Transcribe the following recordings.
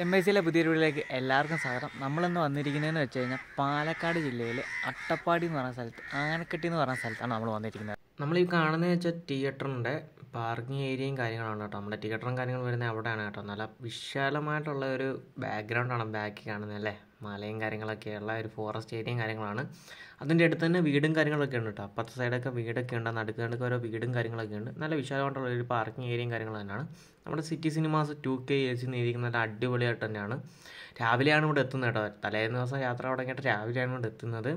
M I സിയിലെ പുതിയ വീഡിയോയിലേക്ക് എല്ലാവർക്കും സ്വാഗതം. നമ്മളിന്ന് വന്നിരിക്കുന്നതെന്ന് വെച്ച് കഴിഞ്ഞാൽ പാലക്കാട് ജില്ലയിൽ അട്ടപ്പാടി എന്ന് പറയുന്ന സ്ഥലത്ത് ആനക്കെട്ടി എന്ന് പറയുന്ന സ്ഥലത്താണ് നമ്മൾ വന്നിരിക്കുന്നത്. നമ്മൾ ഈ കാണുന്നത് വെച്ചാൽ തിയേറ്ററിന്റെ പാർക്കിംഗ് ഏരിയയും കാര്യങ്ങളാണ് കേട്ടോ. നമ്മുടെ തിയേറ്ററും കാര്യങ്ങളും വരുന്നത് അവിടെയാണ് കേട്ടോ. നല്ല വിശാലമായിട്ടുള്ള ഒരു ബാക്ക്ഗ്രൗണ്ടാണ് ബാക്കി കാണുന്നത് അല്ലേ? മലയും കാര്യങ്ങളൊക്കെയുള്ള ഒരു ഫോറസ്റ്റ് ഏരിയയും കാര്യങ്ങളാണ്. അതിന്റെ അടുത്ത് തന്നെ വീടും കാര്യങ്ങളൊക്കെ ഉണ്ട് കേട്ടോ അപ്പുറത്തെ സൈഡൊക്കെ വീടൊക്കെ ഉണ്ട്. നടുക്ക് നടുക്ക് ഓരോ വീടും കാര്യങ്ങളൊക്കെ ഉണ്ട്. നല്ല വിശാലമായിട്ടുള്ള ഒരു പാർക്കിംഗ് ഏരിയയും കാര്യങ്ങൾ തന്നെയാണ്. നമ്മുടെ city cinemas two K A C നേരിക്കുന്ന നല്ല അടിപൊളിയായിട്ട് തന്നെയാണ്. രാവിലെയാണ് ഇവിടെ എത്തുന്നത് കേട്ടോ തലേന്ന് ദിവസം യാത്ര തുടങ്ങിയിട്ട് രാവിലെയാണ് ഇവിടെ എത്തുന്നത്.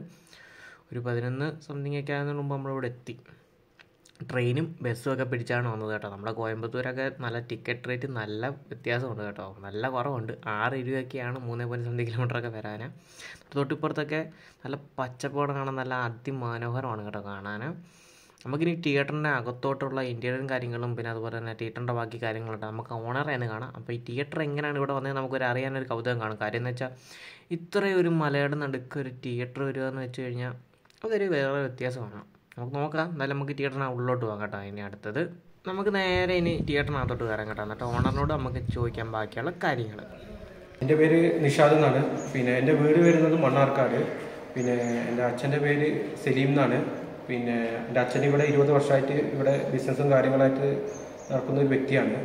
ഒരു പതിനൊന്ന് സംതിങ് ഒക്കെ ആകുന്നതിന് മുമ്പ് നമ്മളിവിടെ എത്തി. ട്രെയിനും ബസ്സും ഒക്കെ പിടിച്ചാണ് വന്നത് കേട്ടോ. നമ്മുടെ കോയമ്പത്തൂരൊക്കെ നല്ല ടിക്കറ്റ് റേറ്റ് നല്ല വ്യത്യാസമുണ്ട് കേട്ടോ. നല്ല കുറവുണ്ട്. ആറ് രൂപയൊക്കെയാണ് മൂന്ന് പോയിന്റ് സംതിങ് കിലോമീറ്ററൊക്കെ വരാൻ തൊട്ടിപ്പുറത്തൊക്കെ നല്ല പച്ചപ്പോടെ കാണാൻ നല്ല അതിമനോഹരമാണ് കേട്ടോ കാണാൻ നമുക്കിനി തിയേറ്ററിന്റെ അകത്തോട്ടുള്ള ഇന്റീരിയറും കാര്യങ്ങളും പിന്നെ അതുപോലെ തന്നെ തിയേറ്ററിന്റെ ബാക്കി കാര്യങ്ങളുണ്ട് നമുക്ക് ഓണർ എന്ന് കാണാം. അപ്പോൾ ഈ തിയേറ്റർ എങ്ങനെയാണ് ഇവിടെ വന്നത് നമുക്കൊരു അറിയാനൊരു കൗതുകം കാണും. കാര്യം എന്ന് വെച്ചാൽ ഇത്രയും ഒരു മലയുടെ നടുക്ക് ഒരു തിയേറ്റർ വരിക എന്ന് വെച്ച് കഴിഞ്ഞാൽ അതൊരു വേറെ വ്യത്യാസമാണ്. നമുക്ക് നോക്കാം എന്തായാലും നമുക്ക് തിയേറ്ററിന് ഉള്ളിലോട്ട് പോകാം കേട്ടോ. ഇനി അടുത്തത് നമുക്ക് നേരെ ഇനി തിയേറ്ററിനകത്തോട്ട് കയറാം കേട്ടോ. എന്നിട്ട് ഓണറിനോട് നമുക്ക് ചോദിക്കാൻ ബാക്കിയുള്ള കാര്യങ്ങൾ. എന്റെ പേര് നിഷാദ് എന്നാണ്. പിന്നെ എന്റെ വീട് വരുന്നത് മണ്ണാർക്കാട്. പിന്നെ എന്റെ അച്ഛന്റെ പേര് സലീം എന്നാണ്. പിന്നെ എന്റെ അച്ഛൻ ഇവിടെ ഇരുപത് വർഷമായിട്ട് ഇവിടെ ബിസിനസ്സും കാര്യങ്ങളായിട്ട് നടക്കുന്ന ഒരു വ്യക്തിയാണ്.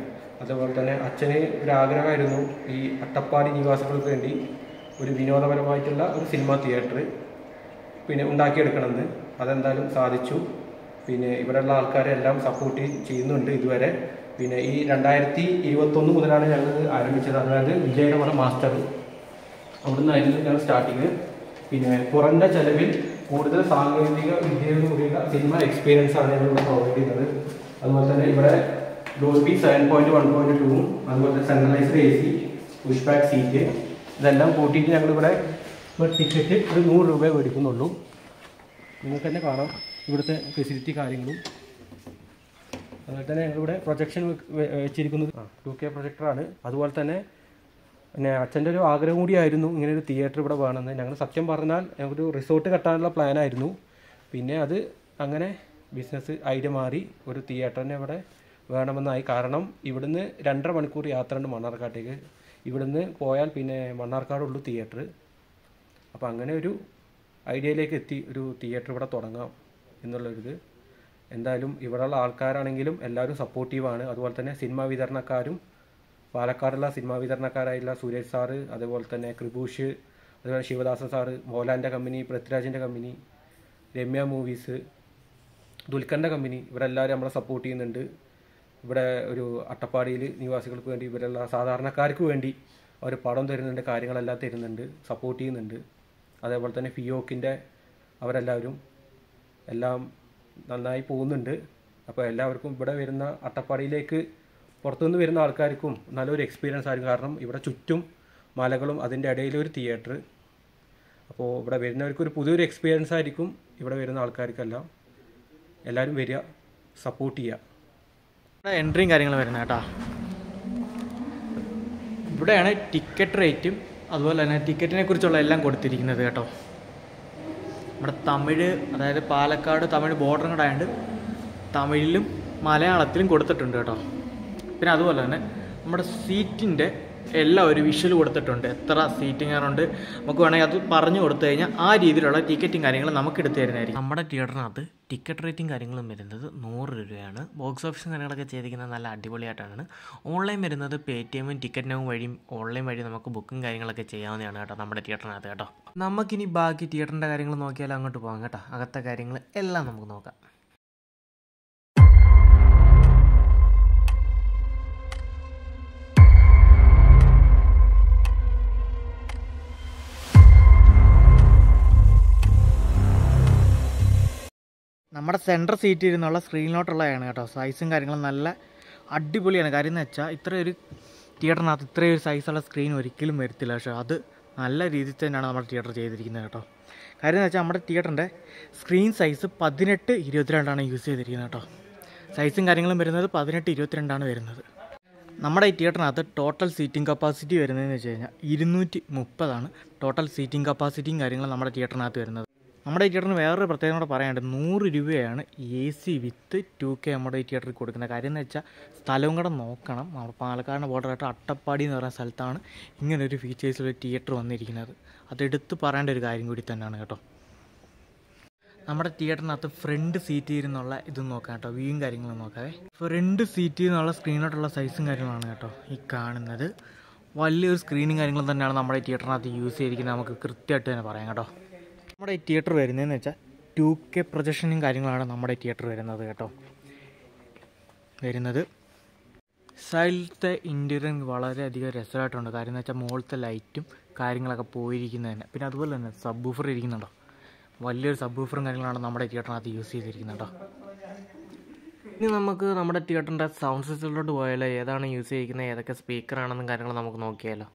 അതുപോലെ തന്നെ അച്ഛന് ഒരു ആഗ്രഹമായിരുന്നു ഈ അട്ടപ്പാടി നിവാസികൾക്ക് വേണ്ടി ഒരു വിനോദപരമായിട്ടുള്ള ഒരു സിനിമ തിയേറ്റർ പിന്നെ ഉണ്ടാക്കിയെടുക്കണമെന്ന്. അതെന്തായാലും സാധിച്ചു. പിന്നെ ഇവിടെയുള്ള ആൾക്കാരെല്ലാം സപ്പോർട്ട് ചെയ്യുന്നുണ്ട് ഇതുവരെ. പിന്നെ ഈ രണ്ടായിരത്തി ഇരുപത്തൊന്ന് മുതലാണ് ഞങ്ങൾ ആരംഭിച്ചത്. അതായത് വിജയകരമാണ് മാസ്റ്റർ. അവിടുന്നായിരുന്നു ഞങ്ങൾ സ്റ്റാർട്ടിങ് പിന്നെ കുറഞ്ഞ ചെലവിൽ കൂടുതൽ സാങ്കേതിക വിദ്യയോടുകൂടിയുള്ള സിനിമ എക്സ്പീരിയൻസ് ആണ് ഞങ്ങൾ ഇവിടെ പ്രൊവൈഡ് ചെയ്യുന്നത് അതുപോലെ തന്നെ ഇവിടെ ഡോസ്പി സെവൻ പോയിന്റ് വൺ പോയിന്റ് ടൂവും അതുപോലെ തന്നെ centralised A C push back seat ഇതെല്ലാം കൂട്ടിയിട്ട് ഞങ്ങളിവിടെ ടിക്കറ്റ് ഒരു നൂറ് രൂപ മേടിക്കുന്നുള്ളൂ. നിങ്ങൾക്ക് തന്നെ കാണാം. ഇവിടുത്തെ ഫെസിലിറ്റി കാര്യങ്ങളും. അതുപോലെ തന്നെ ഞങ്ങളിവിടെ പ്രൊജക്ഷൻ വെച്ചിരിക്കുന്നത് ടു കെ പ്രൊജക്ടറാണ് അതുപോലെ തന്നെ പിന്നെ അച്ഛന്റെ ഒരു ആഗ്രഹം കൂടിയായിരുന്നു ഇങ്ങനെ ഒരു തിയേറ്റർ ഇവിടെ വേണമെന്ന്. ഞങ്ങൾ സത്യം പറഞ്ഞാൽ ഞങ്ങൾക്കൊരു റിസോർട്ട് കെട്ടാനുള്ള പ്ലാനായിരുന്നു പിന്നെ അത് അങ്ങനെ ബിസിനസ് ഐഡിയ മാറി ഒരു തിയേറ്ററിനെ ഇവിടെ വേണമെന്നായി. കാരണം ഇവിടുന്ന് രണ്ടര മണിക്കൂർ യാത്ര ഉണ്ട് മണ്ണാർക്കാട്ടേക്ക്. ഇവിടുന്ന് പോയാൽ പിന്നെ മണ്ണാർക്കാടുള്ളൂ തിയേറ്റർ അപ്പോൾ അങ്ങനെ ഒരു ഐഡിയയിലേക്ക് എത്തി ഒരു തിയേറ്റർ ഇവിടെ തുടങ്ങാം എന്നുള്ളൊരിത്. എന്തായാലും ഇവിടെയുള്ള ആൾക്കാരാണെങ്കിലും എല്ലാവരും സപ്പോർട്ടീവാണ് അതുപോലെ തന്നെ സിനിമാ വിതരണക്കാരും പാലക്കാടുള്ള സിനിമാ വിതരണക്കാരായുള്ള സുരേഷ് സാറ് അതുപോലെ തന്നെ കൃപൂഷ് അതുപോലെ ശിവദാസൻ സാറ് മോഹൻലാലിന്റെ കമ്പനി പൃഥ്വിരാജിന്റെ കമ്പനി രമ്യ മൂവീസ് ദുൽഖറിന്റെ കമ്പനി ഇവരെല്ലാവരും നമ്മളെ സപ്പോർട്ട് ചെയ്യുന്നുണ്ട്. ഇവിടെ ഒരു അട്ടപ്പാടിയിൽ നിവാസികൾക്ക് വേണ്ടി ഇവരെല്ലാം സാധാരണക്കാർക്ക് വേണ്ടി അവർ പടം തരുന്നുണ്ട് കാര്യങ്ങളെല്ലാം തരുന്നുണ്ട് സപ്പോർട്ട് ചെയ്യുന്നുണ്ട്. അതേപോലെ തന്നെ ഫിയോക്കിന്റെ അവരെല്ലാവരും എല്ലാം നന്നായി പോകുന്നുണ്ട്. അപ്പോൾ എല്ലാവർക്കും ഇവിടെ വരുന്ന അട്ടപ്പാടിയിലേക്ക് പുറത്തുനിന്ന് വരുന്ന ആൾക്കാർക്കും നല്ലൊരു എക്സ്പീരിയൻസ് ആയിരിക്കും. കാരണം ഇവിടെ ചുറ്റും മലകളും അതിന്റെ ഇടയിൽ ഒരു തിയേറ്റർ അപ്പോൾ ഇവിടെ വരുന്നവർക്ക് ഒരു പുതിയൊരു എക്സ്പീരിയൻസ് ആയിരിക്കും ഇവിടെ വരുന്ന ആൾക്കാർക്കെല്ലാം എല്ലാവരും വരിക സപ്പോർട്ട് ചെയ്യുക. എൻട്രിയും കാര്യങ്ങളും വരുന്നത് കേട്ടോ. ഇവിടെയാണ് ടിക്കറ്റ് റേറ്റും അതുപോലെ തന്നെ ടിക്കറ്റിനെ കുറിച്ചുള്ള എല്ലാം കൊടുത്തിരിക്കുന്നത് കേട്ടോ. നമ്മുടെ തമിഴ് അതായത് പാലക്കാട് തമിഴ് ബോർഡർ കൂടെ ആയതുകൊണ്ട് തമിഴിലും മലയാളത്തിലും കൊടുത്തിട്ടുണ്ട് കേട്ടോ. പിന്നെ അതുപോലെ തന്നെ നമ്മുടെ സീറ്റിന്റെ എല്ലാം ഒരു വിഷ്വൽ കൊടുത്തിട്ടുണ്ട്. എത്ര സീറ്റിംഗ് ഉണ്ട്. നമുക്ക് വേണമെങ്കിൽ അത് പറഞ്ഞു കൊടുത്തു കഴിഞ്ഞാൽ ആ രീതിയിലുള്ള ടിക്കറ്റും കാര്യങ്ങളും നമുക്ക് എടുത്തു തരുന്നതായിരിക്കും. നമ്മുടെ തിയേറ്ററിനകത്ത് ടിക്കറ്റ് റേറ്റും കാര്യങ്ങളും വരുന്നത് നൂറ് രൂപയാണ്. ബോക്സ് ഓഫീസും കാര്യങ്ങളൊക്കെ ചെയ്തിരിക്കുന്നത് നല്ല അടിപൊളിയായിട്ടാണ്. ഓൺലൈൻ വരുന്നത് പേ ടി എമ്മും ടിക്കറ്റ് നവും വഴിയും ഓൺലൈൻ വഴി നമുക്ക് ബുക്കും കാര്യങ്ങളൊക്കെ ചെയ്യാവുന്നതാണ് കേട്ടോ നമ്മുടെ തിയേറ്ററിനകത്ത് കേട്ടോ. നമുക്കിനി ബാക്കി തിയേറ്ററിന്റെ കാര്യങ്ങൾ നോക്കിയാലും അങ്ങോട്ട് പോകാം കേട്ടോ. അകത്തെ കാര്യങ്ങൾ എല്ലാം നമുക്ക് നോക്കാം. നമ്മുടെ സെന്റർ സീറ്റിൽ ഇരുന്നുള്ള സ്ക്രീനിലോട്ടുള്ളതാണ് കേട്ടോ. സൈസും കാര്യങ്ങളും നല്ല അടിപൊളിയാണ്. കാര്യം എന്ന് വെച്ചാൽ ഇത്രയൊരു തിയേറ്ററിനകത്ത് ഇത്രയും ഒരു സൈസുള്ള സ്ക്രീൻ ഒരിക്കലും വരത്തില്ല. പക്ഷേ അത് നല്ല രീതിയിൽ തന്നെയാണ് നമ്മുടെ തിയേറ്റർ ചെയ്തിരിക്കുന്നത് കേട്ടോ. കാര്യം എന്ന് വെച്ചാൽ നമ്മുടെ തിയേറ്ററിന്റെ സ്ക്രീൻ സൈസ് പതിനെട്ട് ഇരുപത്തിരണ്ടാണ് യൂസ് ചെയ്തിരിക്കുന്നത് കേട്ടോ. സൈസും കാര്യങ്ങളും വരുന്നത് പതിനെട്ട് ഇരുപത്തിരണ്ടാണ് വരുന്നത്. നമ്മുടെ ഈ തിയേറ്ററിനകത്ത് ടോട്ടൽ സീറ്റിംഗ് കപ്പാസിറ്റി വരുന്നതെന്ന് വെച്ച് കഴിഞ്ഞാൽ ഇരുന്നൂറ്റി മുപ്പതാണ് ടോട്ടൽ സീറ്റിംഗ് കപ്പാസിറ്റിയും കാര്യങ്ങളും നമ്മുടെ തിയേറ്ററിനകത്ത് വരുന്നത്. നമ്മുടെ ഈ തിയേറ്ററിന് വേറൊരു പ്രത്യേകത കൂടെ പറയാനുണ്ട്. നൂറ് രൂപയാണ് A C with two K നമ്മുടെ ഈ തിയേറ്ററിൽ കൊടുക്കുന്നത് കാര്യം എന്ന് വെച്ചാൽ സ്ഥലവും കൂടെ നോക്കണം. നമ്മുടെ പാലക്കാടിന്റെ ബോർഡറായിട്ട് അട്ടപ്പാടി എന്ന് പറയുന്ന സ്ഥലത്താണ് ഇങ്ങനെ ഒരു ഫീച്ചേഴ്സിലൊരു തിയേറ്റർ വന്നിരിക്കുന്നത്. അതെടുത്ത് പറയേണ്ട ഒരു കാര്യം കൂടി തന്നെയാണ് കേട്ടോ. നമ്മുടെ തിയേറ്ററിനകത്ത് ഫ്രണ്ട് സീറ്റ് നിന്നുള്ള ഇതും നോക്കാം കേട്ടോ. വ്യൂയും കാര്യങ്ങളും നോക്കാവേ. ഫ്രണ്ട് സീറ്റ് നിന്നുള്ള സ്ക്രീനിലോട്ടുള്ള സൈസും കാര്യങ്ങളാണ് കേട്ടോ ഈ കാണുന്നത്. വലിയൊരു സ്ക്രീനും കാര്യങ്ങളും തന്നെയാണ് നമ്മുടെ തിയേറ്ററിനകത്ത് യൂസ് ചെയ്തിരിക്കുന്നത്. നമുക്ക് കൃത്യമായിട്ട് തന്നെ പറയാം കേട്ടോ. നമ്മുടെ ഈ തിയേറ്റർ വരുന്നതെന്ന് വെച്ചാൽ ടു കെ പ്രൊജക്ഷനും കാര്യങ്ങളാണ് നമ്മുടെ തിയേറ്റർ വരുന്നത് കേട്ടോ. വരുന്നത് സൈഡിലത്തെ ഇന്റീരിയറിങ് വളരെയധികം രസമായിട്ടുണ്ട്. കാര്യം എന്ന് വെച്ചാൽ മുകളിലത്തെ ലൈറ്റും കാര്യങ്ങളൊക്കെ പോയിരിക്കുന്നത് തന്നെ പിന്നെ അതുപോലെ തന്നെ സബ് ബൂഫർ ഇരിക്കുന്നുണ്ടോ? വലിയൊരു സബ് ബൂഫറും കാര്യങ്ങളാണ് നമ്മുടെ തിയേറ്ററിനകത്ത് യൂസ് ചെയ്തിരിക്കുന്നുണ്ടോ ഇനി നമുക്ക് നമ്മുടെ തിയേറ്ററിന്റെ സൗണ്ട് സിസ്റ്റത്തിലോട്ട് പോയാലോ? ഏതാണ് യൂസ് ചെയ്തിരിക്കുന്നത്? ഏതൊക്കെ സ്പീക്കറാണെന്നും കാര്യങ്ങൾ നമുക്ക് നോക്കിയാലോ.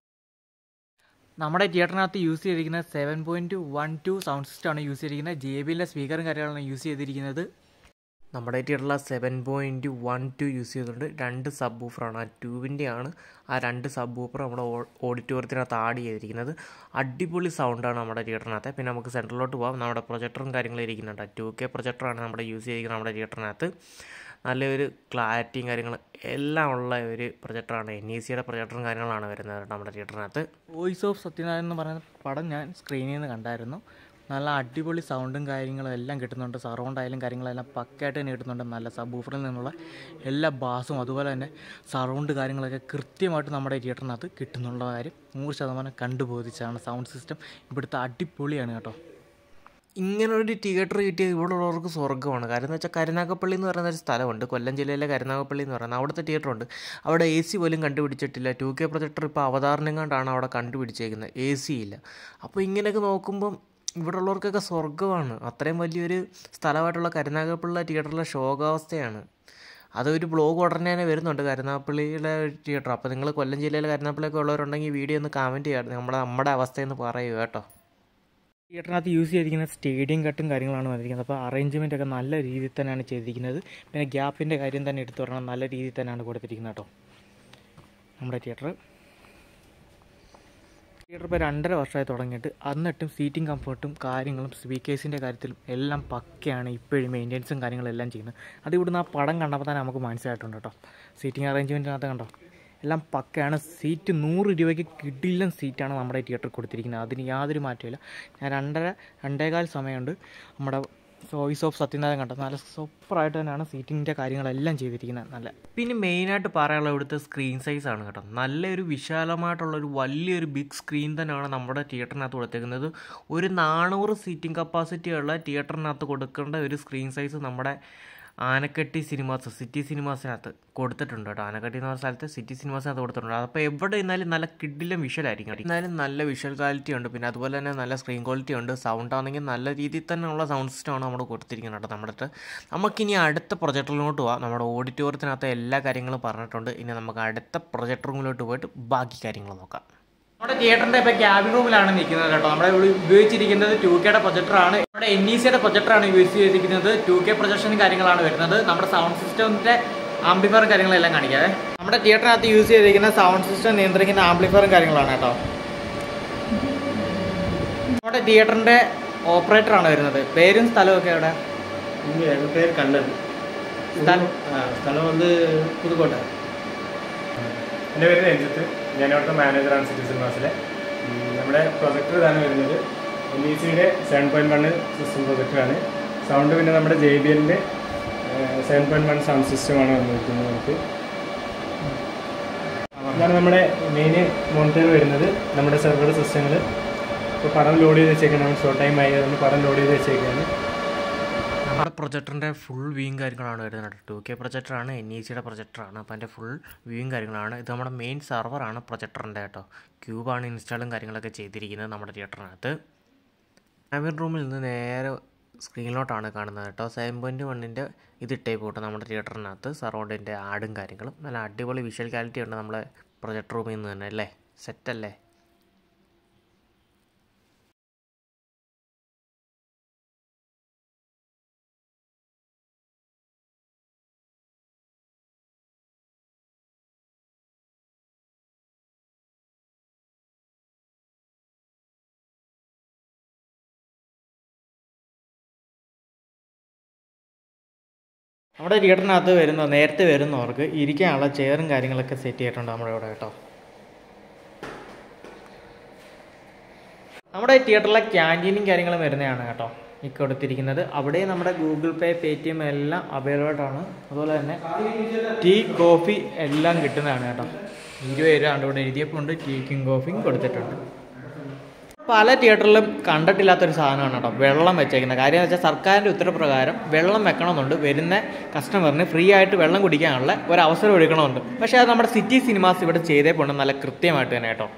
നമ്മുടെ തിയേറ്ററിനകത്ത് യൂസ് ചെയ്തിരിക്കുന്ന seven point one two sound സിസ്റ്റമാണ് യൂസ് ചെയ്തിരിക്കുന്നത്. ജെ ബിയിലെ സ്പീക്കറും കാര്യങ്ങളാണ് യൂസ് ചെയ്തിരിക്കുന്നത്. നമ്മുടെ തിയേറ്ററിലെ seven point one two use ചെയ്തിട്ടുണ്ട്. രണ്ട് സബ് ബൂഫറാണ് ആ ട്യൂബിന്റെ ആണ് ആ രണ്ട് സബ് ബൂഫർ നമ്മുടെ ഓഡിറ്റോറിയത്തിനകത്ത് ആഡ് ചെയ്തിരിക്കുന്നത്. അടിപൊളി സൗണ്ടാണ് നമ്മുടെ തിയേറ്ററിനകത്ത് പിന്നെ നമുക്ക് സെൻട്രലിലോട്ട് പോകാം നമ്മുടെ പ്രൊജക്ടറും കാര്യങ്ങളും ഇരിക്കുന്നുണ്ട്. ടു കെ പ്രൊജക്ടറാണ് നമ്മുടെ യൂസ് ചെയ്തിരിക്കുന്നത് നമ്മുടെ തിയേറ്ററിനകത്ത് നല്ലൊരു ക്ലാരിറ്റിയും കാര്യങ്ങളും എല്ലാം ഉള്ള ഒരു പ്രൊജക്ടറാണ് എൻ ഇ സിയുടെ പ്രൊജക്ടറും കാര്യങ്ങളാണ് വരുന്നത് നമ്മുടെ തിയേറ്ററിനകത്ത് വോയിസ് ഓഫ് സത്യനാഥൻ എന്ന് പറയുന്ന പടം ഞാൻ സ്ക്രീനിൽ നിന്ന് കണ്ടായിരുന്നു. നല്ല അടിപൊളി സൗണ്ടും കാര്യങ്ങളും എല്ലാം കിട്ടുന്നുണ്ട്. സറൗണ്ട് ആയാലും കാര്യങ്ങളെല്ലാം പക്കായിട്ട് തന്നെ കിട്ടുന്നുണ്ട്. നല്ല സബൂഫറിൽ നിന്നുള്ള എല്ലാ ബാസും അതുപോലെ തന്നെ സറൗണ്ട് കാര്യങ്ങളൊക്കെ കൃത്യമായിട്ട് നമ്മുടെ തിയേറ്ററിനകത്ത് കിട്ടുന്നുള്ള കാര്യം നൂറ് ശതമാനം കണ്ടുബോധിച്ചാണ് സൗണ്ട് സിസ്റ്റം ഇവിടുത്തെ അടിപൊളിയാണ് കേട്ടോ. ഇങ്ങനെ ഒരു തിയേറ്റർ കിട്ടിയത് ഇവിടെ ഉള്ളവർക്ക് സ്വർഗമാണ്. കാരണം എന്ന് വെച്ചാൽ കരുനാഗപ്പള്ളി എന്ന് പറയുന്ന ഒരു സ്ഥലമുണ്ട്. കൊല്ലം ജില്ലയിലെ കരുനാഗപ്പള്ളി എന്ന് പറയുന്നത് അവിടുത്തെ തിയേറ്റർ ഉണ്ട് അവിടെ എ സി പോലും കണ്ടുപിടിച്ചിട്ടില്ല. ടു കെ പ്രൊജക്ടർ ഇപ്പോൾ അവതാരണം കണ്ടാണ് അവിടെ കണ്ടുപിടിച്ചേക്കുന്നത്. എ സി ഇല്ല. അപ്പോൾ ഇങ്ങനെയൊക്കെ നോക്കുമ്പം ഇവിടെ ഉള്ളവർക്കൊക്കെ സ്വർഗമാണ്. അത്രയും വലിയൊരു സ്ഥലമായിട്ടുള്ള കരുനാഗപ്പള്ളി തിയേറ്ററിലെ ശോകാവസ്ഥയാണ്. അതൊരു ബ്ലോഗ് ഉടനെ തന്നെ വരുന്നുണ്ട്. കരുനാപ്പള്ളിയുടെ തിയേറ്റർ. അപ്പോൾ നിങ്ങൾ കൊല്ലം ജില്ലയിലെ കരുനാപ്പള്ളിയൊക്കെ ഉള്ളവരുണ്ടെങ്കിൽ വീഡിയോ ഒന്ന് കമന്റ് ചെയ്യാം. നമ്മുടെ നമ്മുടെ അവസ്ഥയെന്ന് പറയുക കേട്ടോ. തിയേറ്ററിനകത്ത് യൂസ് ചെയ്തിരിക്കുന്ന സ്റ്റേഡിയം കട്ടും കാര്യങ്ങളാണ് വന്നിരിക്കുന്നത്. അപ്പോൾ അറേഞ്ച്മെന്റ് ഒക്കെ നല്ല രീതിയിൽ തന്നെയാണ് ചെയ്തിരിക്കുന്നത്. പിന്നെ ഗ്യാപ്പിന്റെ കാര്യം തന്നെ എടുത്തു പറഞ്ഞാൽ നല്ല രീതിയിൽ തന്നെയാണ് കൊടുത്തിരിക്കുന്നത് കേട്ടോ. നമ്മുടെ തിയേറ്റർ തിയേറ്റർ ഇപ്പോൾ രണ്ടര വർഷമായി തുടങ്ങിയിട്ട് അന്നിട്ടും സീറ്റിംഗ് കംഫർട്ടും കാര്യങ്ങളും സ്പീക്കേഴ്സിന്റെ കാര്യത്തിലും എല്ലാം പക്കയാണ് ഇപ്പോഴും മെയിന്റെനൻസും കാര്യങ്ങളെല്ലാം ചെയ്യുന്നത്. അത് ഇവിടുന്ന് ആ പടം കണ്ടപ്പോൾ തന്നെ നമുക്ക് മനസ്സിലായിട്ടുണ്ട് കേട്ടോ. സീറ്റിംഗ് അറേഞ്ച്മെന്റിനകത്ത് കണ്ടോ? എല്ലാം പക്കയാണ്. സീറ്റ് നൂറ് രൂപയ്ക്ക് കിടിലൻ സീറ്റാണ് നമ്മുടെ തിയേറ്ററിൽ കൊടുത്തിരിക്കുന്നത്. അതിന് യാതൊരു മാറ്റമില്ല ഞാൻ രണ്ടര രണ്ടേകാൽ സമയമുണ്ട് നമ്മുടെ വോയിസ് ഓഫ് സത്യനാഥൻ കണ്ടത്. നല്ല സൂപ്പറായിട്ട് തന്നെയാണ് സീറ്റിങ്ങിന്റെ കാര്യങ്ങളെല്ലാം ചെയ്തിരിക്കുന്നത്. നല്ല പിന്നെ മെയിനായിട്ട് പറയാനുള്ള ഇവിടുത്തെ സ്ക്രീൻ സൈസ് ആണ് കേട്ടോ. നല്ലൊരു വിശാലമായിട്ടുള്ള ഒരു വലിയൊരു ബിഗ് സ്ക്രീൻ തന്നെയാണ് നമ്മുടെ തിയേറ്ററിനകത്ത് കൊടുത്തേക്കുന്നത്. ഒരു നാനൂറ് സീറ്റിംഗ് കപ്പാസിറ്റി ഉള്ള തിയേറ്ററിനകത്ത് കൊടുക്കേണ്ട ഒരു സ്ക്രീൻ സൈസ് നമ്മുടെ ആനക്കട്ടി സിനിമാസ് സിറ്റി സിനിമാസിനകത്ത് കൊടുത്തിട്ടുണ്ട് കേട്ടോ. ആനക്കട്ടി എന്ന് പറഞ്ഞ സ്ഥലത്ത് സിറ്റി സിനിമാസിനകത്ത് കൊടുത്തിട്ടുണ്ട്. അപ്പോൾ എവിടെ ഇരുന്നാലും നല്ല കിഡിലും വിഷ്വൽ ആയിരിക്കും എന്നാലും നല്ല വിഷ്വൽ ക്വാളിറ്റി ഉണ്ട്. പിന്നെ അതുപോലെ തന്നെ നല്ല സ്ക്രീൻ ക്വാളിറ്റി ഉണ്ട്. സൗണ്ട് ആണെങ്കിൽ നല്ല രീതിയിൽ തന്നെ ഉള്ള സൗണ്ട് സിസ്റ്റമാണ് നമ്മൾ കൊടുത്തിരിക്കുന്നത് കേട്ടോ നമ്മുടെ നമുക്കിനി അടുത്ത പ്രൊജക്ടറിലോട്ട് പോവാം. നമ്മുടെ ഓഡിറ്റോറിയത്തിനകത്ത് എല്ലാ കാര്യങ്ങളും പറഞ്ഞിട്ടുണ്ട്. ഇനി നമുക്ക് അടുത്ത പ്രൊജക്ടർ റൂമിലോട്ട് പോയിട്ട് ബാക്കി കാര്യങ്ങൾ നോക്കാം. നമ്മുടെ തിയേറ്ററിന്റെ ഇപ്പോൾ ക്യാബിൻ റൂമിലാണ് നിൽക്കുന്നത് കേട്ടോ. നമ്മുടെ ഇവിടെ ഉപയോഗിച്ചിരിക്കുന്നത് ടു കെയുടെ പ്രൊജക്ടറാണ് നമ്മുടെ എൻ ഇ സിയുടെ പ്രൊജക്ടറാണ് ഉപയോഗിച്ചിരിക്കുന്നത്. ടു കെ പ്രൊജക്ഷനും കാര്യങ്ങളാണ് വരുന്നത്. നമ്മുടെ സൗണ്ട് സിസ്റ്റത്തിന്റെ ആംപ്ലിഫയറും കാര്യങ്ങളെല്ലാം കാണിക്കാതെ നമ്മുടെ തിയേറ്ററിനകത്ത് യൂസ് ചെയ്തിരിക്കുന്ന സൗണ്ട് സിസ്റ്റം നിയന്ത്രിക്കുന്ന ആംപ്ലിഫയറും കാര്യങ്ങളാണ് കേട്ടോ. നമ്മുടെ തിയേറ്ററിന്റെ ഓപ്പറേറ്ററാണ് വരുന്നത്. പേരും സ്ഥലമൊക്കെ എവിടെ? പേര് കണ്ണൻ. സ്ഥലം സ്ഥലം വന്ന് പുതുക്കോട്ടെ. എന്റെ പേര് രഞ്ജിത്ത്. ഞാൻ അവിടുത്തെ മാനേജറാണ് സിറ്റി സിനിമാസിലെ ഉം, നമ്മുടെ പ്രൊജക്ട് ഇതാണ് വരുന്നത്. എൻ ഇ സിയുടെ സെവൻ പോയിന്റ് വൺ സിസ്റ്റം പ്രൊജക്റ്റാണ് സൗണ്ട് പിന്നെ നമ്മുടെ ജെ ബി എല്ലിന്റെ സെവൻ പോയിന്റ് വൺ സൗണ്ട് സിസ്റ്റമാണ് വന്നിരിക്കുന്നത് നമുക്ക്. ഇതാണ് നമ്മുടെ മെയിൻ മോണിറ്റർ വരുന്നത്. നമ്മുടെ സെർവർ സിസ്റ്റങ്ങൾ ഇപ്പോൾ പടം ലോഡ് ചെയ്ത് വെച്ചേക്കാണ് ഷോർട്ട് ടൈം ആയി. അതുകൊണ്ട് പടം ലോഡ് ചെയ്ത് വെച്ചേക്കാണ്. നമ്മുടെ പ്രൊജക്ടറിന്റെ ഫുൾ വ്യൂയും കാര്യങ്ങളാണ് വരുന്നത് ടു കെ പ്രൊജക്ടറാണ് എൻ ഇ സിയുടെ പ്രൊജക്ടറാണ്. അപ്പോൾ അതിന്റെ ഫുൾ വ്യൂയും കാര്യങ്ങളാണ്. ഇത് നമ്മുടെ മെയിൻ സെർവറാണ് പ്രൊജക്ടറിന്റെ കേട്ടോ. ക്യൂബാണ് ഇൻസ്റ്റാളും കാര്യങ്ങളൊക്കെ ചെയ്തിരിക്കുന്നത് നമ്മുടെ തിയേറ്ററിനകത്ത് ക്യാബിൻ റൂമിൽ നിന്ന് നേരെ സ്ക്രീനിലോട്ടാണ് കാണുന്നത് കേട്ടോ. സെവൻ പോയിന്റ് വണ്ണിന്റെ ഇത് ഇട്ടേ പോട്ടെ നമ്മുടെ തിയേറ്ററിനകത്ത് സറൗണ്ടിന്റെ ആടും കാര്യങ്ങളും. നല്ല അടിപൊളി വിഷ്വൽ ക്വാളിറ്റി ഉണ്ട് നമ്മുടെ പ്രൊജക്ടർ റൂമിൽ നിന്ന് തന്നെ അല്ലേ? സെറ്റല്ലേ നമ്മുടെ തിയേറ്ററിനകത്ത് വരുന്ന നേരത്തെ വരുന്നവർക്ക് ഇരിക്കാനുള്ള ചെയറും കാര്യങ്ങളൊക്കെ സെറ്റ് ചെയ്തിട്ടുണ്ട് നമ്മുടെ ഇവിടെ കേട്ടോ. നമ്മുടെ തിയേറ്ററിലെ ക്യാന്റീനും കാര്യങ്ങളും വരുന്നതാണ് കേട്ടോ. ഈ കൊടുത്തിരിക്കുന്നത് അവിടെ നമ്മുടെ Google Pay Paytm എല്ലാം അവൈലബിൾ ആണ് അതുപോലെ തന്നെ ടീ കോഫി എല്ലാം കിട്ടുന്നതാണ് കേട്ടോ. ഇരുപത് രൂപ ഇവിടെ എഴുതിയപ്പോൾ ഉണ്ട്. ടീക്കും കോഫിയും കൊടുത്തിട്ടുണ്ട്. പല തിയേറ്ററിലും കണ്ടിട്ടില്ലാത്തൊരു സാധനമാണ് കേട്ടോ. വെള്ളം വെച്ചേക്കുന്നത്. കാര്യം എന്ന് വെച്ചാൽ സർക്കാരിന്റെ ഉത്തരപ്രകാരം വെള്ളം വെക്കണമെന്നുണ്ട്. വരുന്ന കസ്റ്റമറിന് ഫ്രീ ആയിട്ട് വെള്ളം കുടിക്കാനുള്ള ഒരു അവസരം എടുക്കണമെന്നുണ്ട് പക്ഷേ അത് നമ്മുടെ സിറ്റി സിനിമാസ് ഇവിടെ ചെയ്തേ പോകണം നല്ല കൃത്യമായിട്ട് തന്നെ കേട്ടോ.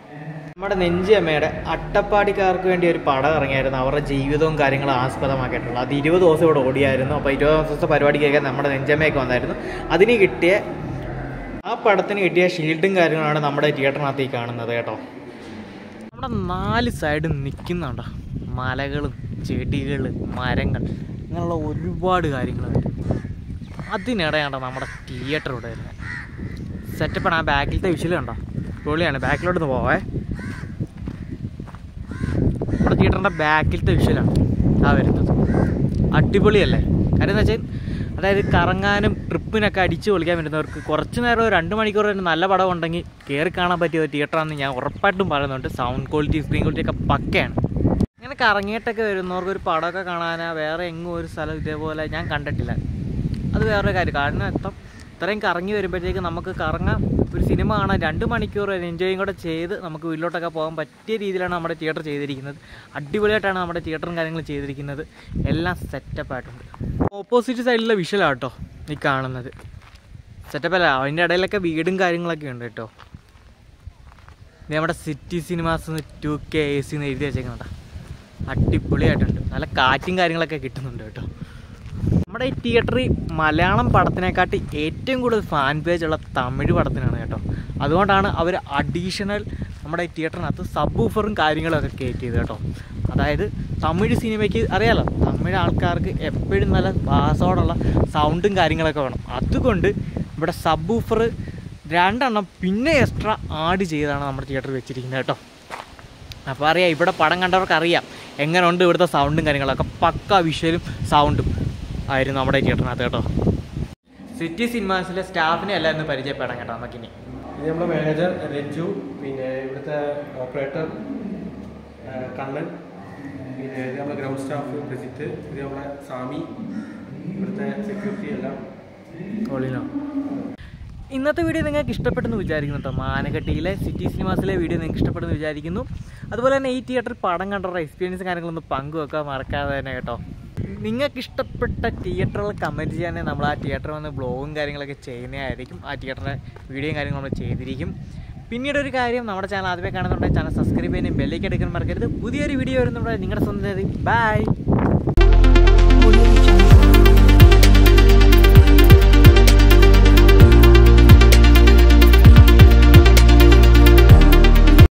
നമ്മുടെ നെഞ്ചിയമ്മയുടെ അട്ടപ്പാടിക്കാർക്ക് വേണ്ടി ഒരു പടം ഇറങ്ങിയായിരുന്നു. അവരുടെ ജീവിതവും കാര്യങ്ങളും ആസ്പദമാക്കിയിട്ടുള്ളത്. അത് ഇരുപത് ദിവസം ഇവിടെ ഓടിയായിരുന്നു. അപ്പോൾ ഇരുപത് ദിവസത്തെ പരിപാടിക്കൊക്കെ നമ്മുടെ നെഞ്ചമ്മയൊക്കെ വന്നായിരുന്നു. അതിന് കിട്ടിയ ആ പടത്തിന് കിട്ടിയ ഷീൽഡും കാര്യങ്ങളാണ് നമ്മുടെ തിയേറ്ററിനകത്ത് ഈ കാണുന്നത് കേട്ടോ. നമ്മുടെ നാല് സൈഡും നിൽക്കുന്നുണ്ടോ മലകളും ചെടികൾ മരങ്ങൾ അങ്ങനെയുള്ള ഒരുപാട് കാര്യങ്ങളുണ്ട് അതിനിടെയാണ്ടോ നമ്മുടെ തിയേറ്റർ ഇവിടെ വരുന്നത് സെറ്റപ്പാണ് ആ ബാക്കിലത്തെ വിഷയം കണ്ടോ? പൊളിയാണ് ബാക്കിലോട്ട് ഒന്ന് പോവേ. നമ്മുടെ തിയേറ്ററിന്റെ ബാക്കിലത്തെ വിഷയമാണ് ആ വരുന്നത്. അടിപൊളിയല്ലേ? കാര്യം എന്താ വെച്ചാൽ അതായത് കറങ്ങാനും ട്രിപ്പിനൊക്കെ അടിച്ച് പൊളിക്കാൻ പറ്റുന്നവർക്ക് കുറച്ച് നേരം ഒരു രണ്ട് മണിക്കൂർ തന്നെ നല്ല പടം ഉണ്ടെങ്കിൽ കയറി കാണാൻ പറ്റിയ ഒരു തിയേറ്ററാണെന്ന് ഞാൻ ഉറപ്പായിട്ടും പറയുന്നുണ്ട്. സൗണ്ട് ക്വാളിറ്റി സ്ക്രീൻ ക്വാളിറ്റി ഒക്കെ പക്കയാണ്. ഇങ്ങനെ കറങ്ങിയിട്ടൊക്കെ വരുന്നവർക്ക് ഒരു പടമൊക്കെ കാണാനാ വേറെ എങ്ങും ഒരു സ്ഥലം ഇതേപോലെ ഞാൻ കണ്ടിട്ടില്ല. അത് വേറൊരു കാര്യം. കാരണം ഇത്രയും കറങ്ങി വരുമ്പോഴത്തേക്ക് നമുക്ക് കറങ്ങാൻ ഒരു സിനിമ കാണാൻ രണ്ട് മണിക്കൂർ എൻജോയും കൂടെ ചെയ്ത് നമുക്ക് വീട്ടിലോട്ടൊക്കെ പോകാൻ പറ്റിയ രീതിയിലാണ് നമ്മുടെ തിയേറ്റർ ചെയ്തിരിക്കുന്നത്. അടിപൊളിയായിട്ടാണ് നമ്മുടെ തിയേറ്ററും കാര്യങ്ങളും ചെയ്തിരിക്കുന്നത്. എല്ലാം സെറ്റപ്പ് ആയിട്ടുണ്ട്. ഓപ്പോസിറ്റ് സൈഡിലെ വിഷ്വലാണ് കേട്ടോ ഈ കാണുന്നത്. സെറ്റപ്പല്ല അതിന്റെ ഇടയിലൊക്കെ വീടും കാര്യങ്ങളൊക്കെ ഉണ്ട് കേട്ടോ ഇത് നമ്മുടെ city cinemas two K A C എന്ന് എഴുതി വെച്ചേക്കുന്നുണ്ടോ അടിപൊളിയായിട്ടുണ്ട്. നല്ല കാറ്റും കാര്യങ്ങളൊക്കെ കിട്ടുന്നുണ്ട് കേട്ടോ നമ്മുടെ ഈ തിയേറ്ററിൽ മലയാളം പടത്തിനെക്കാട്ടി ഏറ്റവും കൂടുതൽ ഫാൻ പേജ് ഉള്ള തമിഴ് പടത്തിനാണ് കേട്ടോ. അതുകൊണ്ടാണ് അവർ അഡീഷണൽ നമ്മുടെ ഈ തിയേറ്ററിനകത്ത് സബ് ഊഫറും കാര്യങ്ങളൊക്കെ കയറ്റിയത് കേട്ടോ. അതായത് തമിഴ് സിനിമയ്ക്ക് അറിയാലോ തമിഴ് ആൾക്കാർക്ക് എപ്പോഴും നല്ല ബാസോടുള്ള സൗണ്ടും കാര്യങ്ങളൊക്കെ വേണം. അതുകൊണ്ട് ഇവിടെ സബ് ഊഫർ രണ്ടെണ്ണം പിന്നെ എക്സ്ട്രാ ആഡ് ചെയ്താണ് നമ്മുടെ തിയേറ്ററിൽ വെച്ചിരിക്കുന്നത് കേട്ടോ. അപ്പോൾ അറിയാം ഇവിടെ പടം കണ്ടവർക്ക് അറിയാം എങ്ങനെയുണ്ട് ഇവിടുത്തെ സൗണ്ടും കാര്യങ്ങളൊക്കെ. പക്ക വിഷ്വലും സൗണ്ടും ആയിരുന്നു നമ്മുടെ തിയേറ്ററിനകത്ത് കേട്ടോ. സിറ്റി സിനിമാസിലെ സ്റ്റാഫിനെ അല്ല എന്ന് പരിചയപ്പെടാം കേട്ടോ നമുക്കിനി. ഇത് നമ്മുടെ മാനേജർ രജു പിന്നെ ഇവിടുത്തെ ഓപ്പറേറ്റർ കണ്ണൻ പിന്നെ ഇത് നമ്മുടെ ഗ്രൗണ്ട് സ്റ്റാഫ് പ്രജിത്ത് ഇത് നമ്മുടെ സാമി ഇവിടുത്തെ സെക്യൂരിറ്റി എല്ലാം. ഒളിനോ ഇന്നത്തെ വീഡിയോ നിങ്ങൾക്ക് ഇഷ്ടപ്പെട്ടെന്ന് വിചാരിക്കുന്നു കേട്ടോ. മാനകട്ടിയിലെ സിറ്റി സിനിമാസിലെ വീഡിയോ നിങ്ങൾക്ക് ഇഷ്ടപ്പെട്ടെന്ന് വിചാരിക്കുന്നു. അതുപോലെ തന്നെ ഈ തിയേറ്ററിൽ പടം കണ്ടവരുടെ എക്സ്പീരിയൻസ് കാര്യങ്ങളൊന്നും പങ്കുവെക്കാൻ മറക്കാതെ തന്നെ കേട്ടോ. നിങ്ങൾക്ക് ഇഷ്ടപ്പെട്ട തിയേറ്ററിൽ കമന്റ് ചെയ്യാനേ നമ്മൾ ആ തിയേറ്ററിൽ വന്ന് ബ്ലോഗും കാര്യങ്ങളൊക്കെ ചെയ്യുന്നതായിരിക്കും. ആ തിയേറ്ററിന്റെ വീഡിയോയും കാര്യങ്ങളും നമ്മൾ ചെയ്തിരിക്കും. പിന്നീട് ഒരു കാര്യം നമ്മുടെ ചാനൽ ആദ്യമേ കാണുന്നുണ്ടെങ്കിൽ ചാനൽ സബ്സ്ക്രൈബ് ചെയ്യാനും ബെല്ലേക്ക് എടുക്കാൻ മറക്കരുത്. പുതിയൊരു വീഡിയോ വരുന്നുണ്ടെങ്കിൽ നിങ്ങളുടെ സ്വന്തം ബൈ